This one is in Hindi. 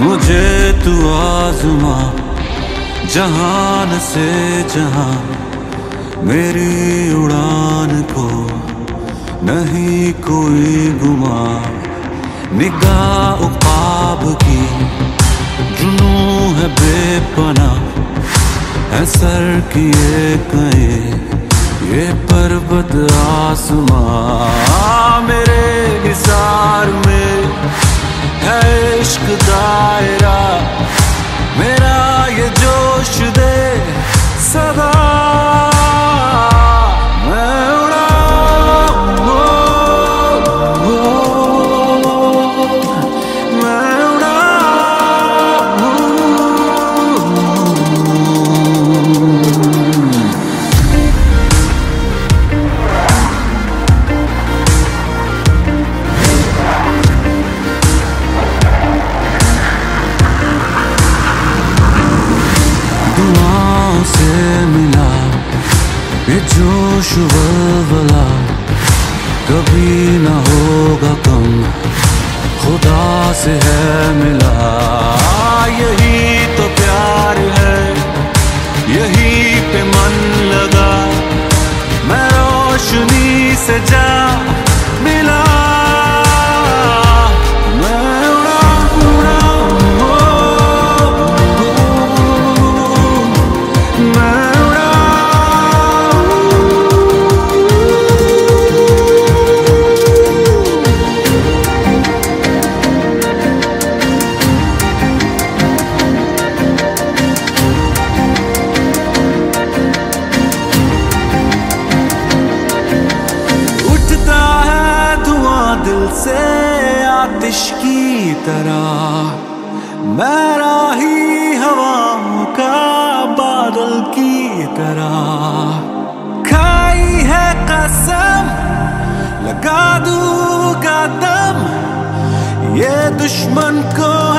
मुझे तू आजमा, जहान से जहाँ मेरी उड़ान को नहीं कोई गुमा। निगाह उकाब की, जुनू है बेपना। है सर किए कहीं ये पर्वत आसमां। से मिला, ये जोश वलवला कभी न होगा कम, खुदा से है मिला। यही तो प्यार है, यही पे मन लगा। मैं रोशनी से जा से आतिश की तरह। मेरा ही हवाओं का बादल की तरह। खाई है कसम, लगा दूँगा दम। ये दुश्मन को